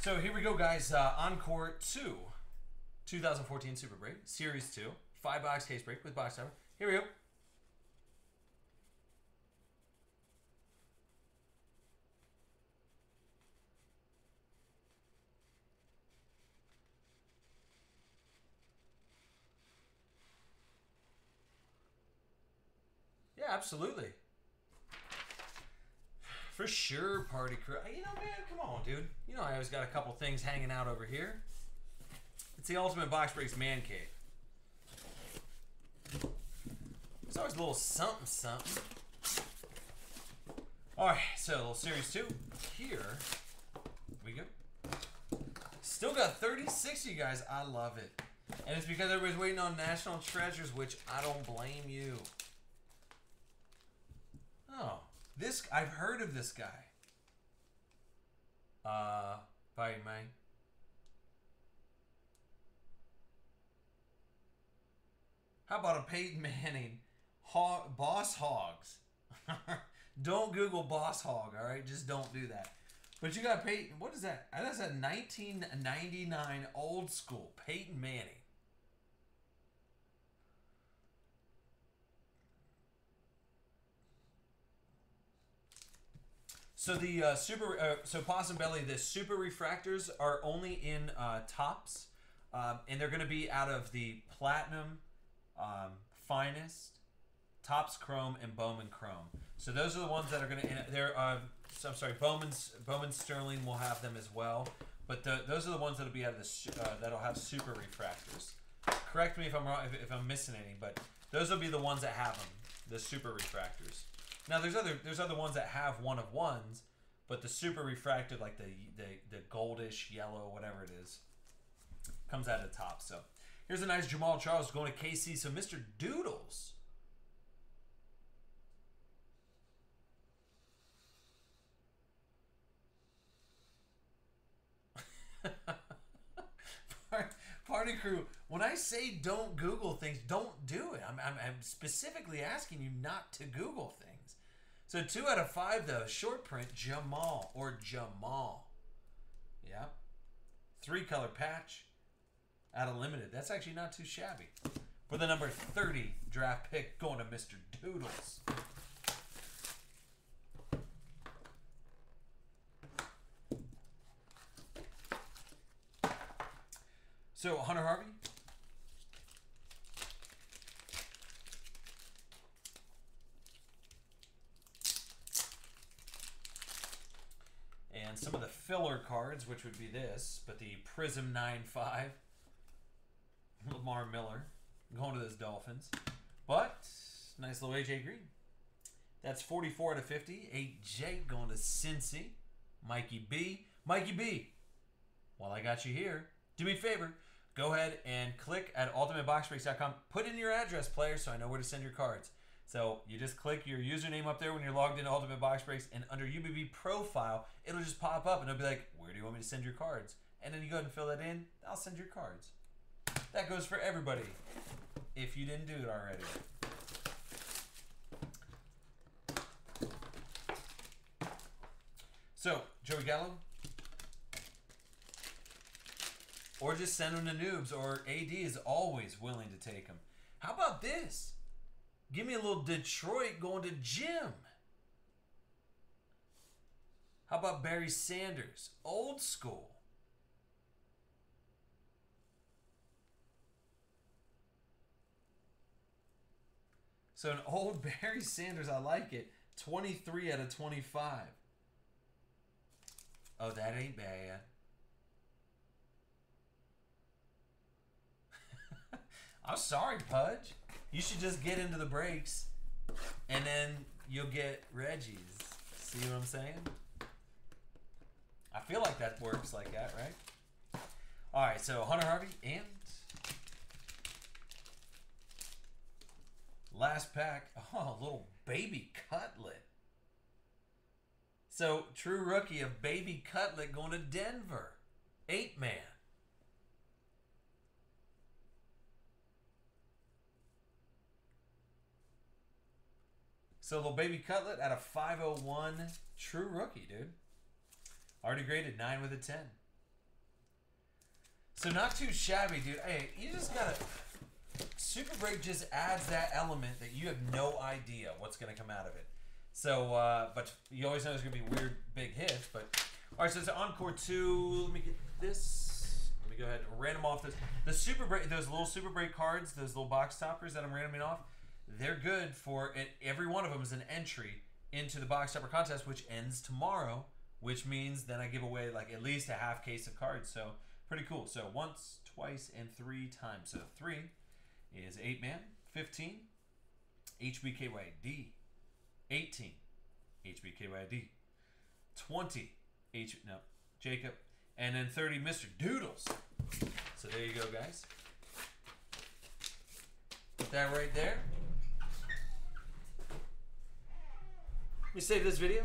So here we go, guys. Uh, Encore 2, 2014 Super Break, Series 2, five box case break with box cover. Here we go. Yeah, absolutely. For sure, party crew. Uh, you know, man, come on, dude. You know, I always got a couple things hanging out over here. It's the Ultimate Box Breaks Man Cave. It's always a little something, something. All right, so little series two here. We go. Still got 36, you guys. I love it, and it's because everybody's waiting on National Treasures, which I don't blame you. This I've heard of this guy. Uh, by my. How about a Peyton Manning, Hog, Boss Hogs? don't Google Boss Hog, all right? Just don't do that. But you got Peyton. What is that? That's a 1999 old school Peyton Manning. So the uh, super, uh, so Possum Belly, the super refractors are only in uh, Topps, um, and they're going to be out of the platinum, um, finest, Topps chrome, and Bowman chrome. So those are the ones that are going to. There are. uh, so I'm sorry, Bowman's Bowman Sterling will have them as well, but the, those are the ones that'll be out of the uh, that'll have super refractors. Correct me if I'm wrong, if, if I'm missing any, but those will be the ones that have them, the super refractors. Now there's other there's other ones that have one of ones, but the super refracted like the the, the goldish yellow whatever it is comes out of the top. So here's a nice Jamaal Charles going to KC. So Mr. Doodles. Party crew, when I say don't Google things, don't do it. I'm, I'm, I'm specifically asking you not to Google things. So two out of five, though. Short print, Jamal or Jamal. Yeah. Three color patch out of limited. That's actually not too shabby. For the number 30 draft pick, going to Mr. Doodles. So, Hunter Harvey. Some of the filler cards, which would be this, but the Prism 9-5. Lamar Miller going to those Dolphins. But, nice little AJ Green. That's 44 out of 50. AJ going to Cincy. Mikey B. Mikey B. While I got you here, do me a favor. Go ahead and click at ultimateboxbreaks.com. Put in your address, player, so I know where to send your cards. So you just click your username up there when you're logged into Ultimate Box Breaks, and under UBB profile, it'll just pop up and it'll be like, "Where do you want me to send your cards?" And then you go ahead and fill that in. I'll send your cards. That goes for everybody. If you didn't do it already. So Joey Gallo, or just send them to noobs, or AD is always willing to take them. How about this? Give me a little Detroit going to Jim. How about Barry Sanders? Old school. So an old Barry Sanders, I like it. 23 out of 25. Oh, that ain't bad. I'm sorry, Pudge. You should just get into the breaks, and then you'll get Reggie's. See what I'm saying? I feel like that works like that, right? All right, so Hunter Harvey and last pack. Oh, little baby cutlet. So true rookie of baby cutlet going to Denver, eight man. So little baby cutlet at a 501 true rookie, dude. Already graded 9 with a 10. So not too shabby, dude. Hey, you just gotta. Super Break just adds that element that you have no idea what's gonna come out of it. So, uh, but you always know there's gonna be weird big hits. But all right, so it's Encore two. Let me get this. Let me go ahead and random off this. The Super Break, those little Super Break cards, those little box toppers that I'm randoming off, they're good for and every one of them is an entry into the box topper contest, which ends tomorrow. Which means then I give away like at least a half case of cards. So pretty cool. So once, twice, and three times. So three is eight man, fifteen, HBKYD, eighteen, HBKYD, twenty, H no Jacob, and then thirty, Mr. Doodles. So there you go, guys. Put that right there. Let me save this video.